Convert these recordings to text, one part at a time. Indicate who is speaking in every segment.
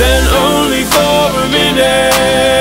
Speaker 1: then only for a minute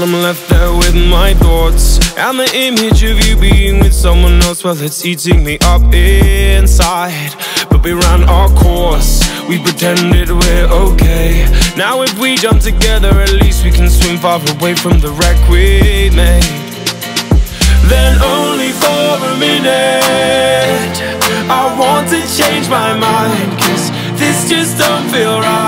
Speaker 1: And I'm left there with my thoughts And the image of you being with someone else. Well, it's eating me up inside. But we ran our course. We pretended we're okay. Now if we jump together At least we can swim far away from the wreck we made. Then only for a minute I want to change my mind. Cause this just don't feel right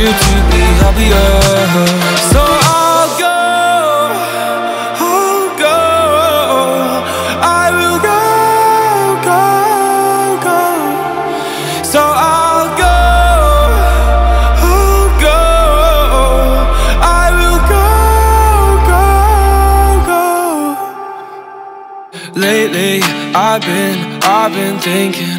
Speaker 1: you to be happier. So I'll go, I'll go I will go, go, go. So I'll go, I'll go I will go, go, go. Lately, I've been, I've been thinking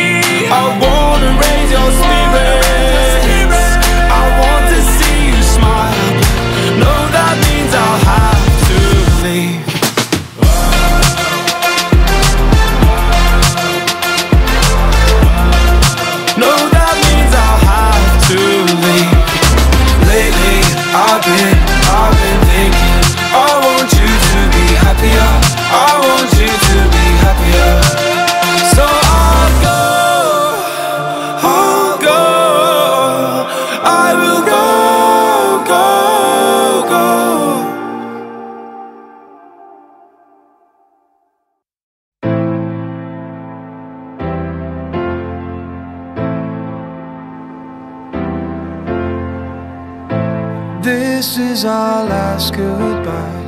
Speaker 2: This is our last goodbye.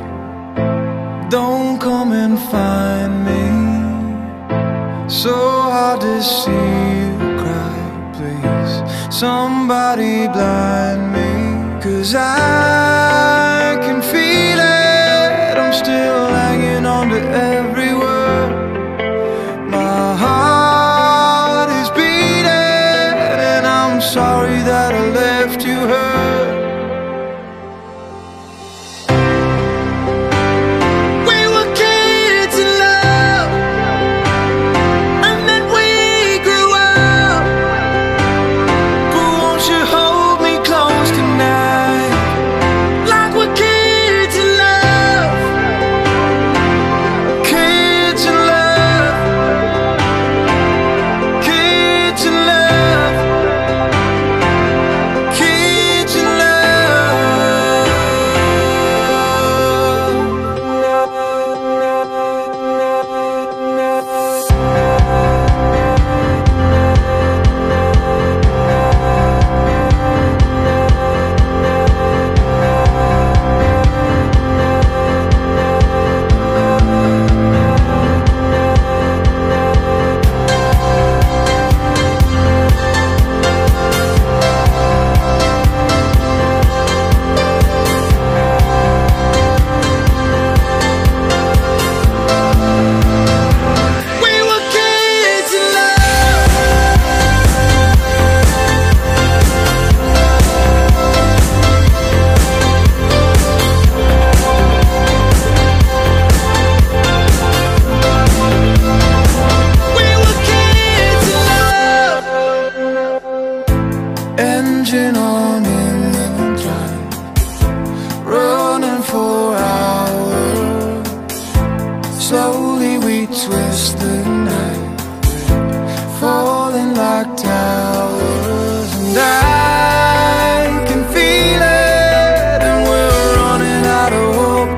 Speaker 2: Don't come and find me. So hard to see you cry, please. Somebody blind me. Cause I can feel it. I'm still hanging on to every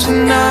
Speaker 2: tonight.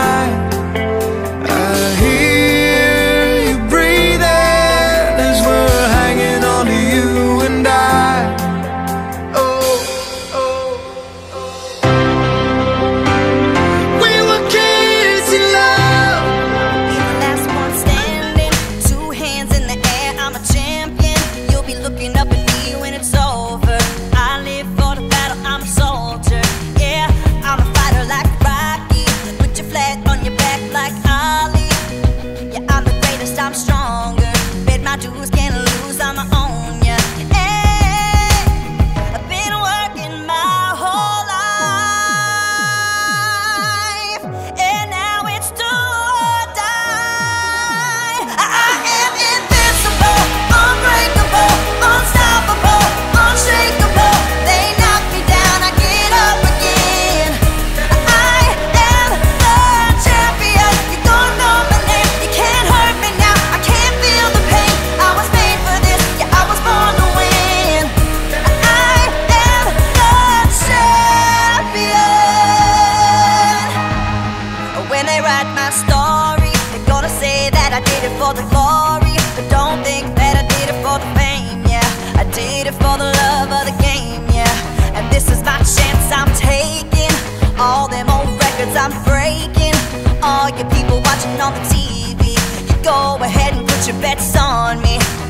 Speaker 3: Your bets on me.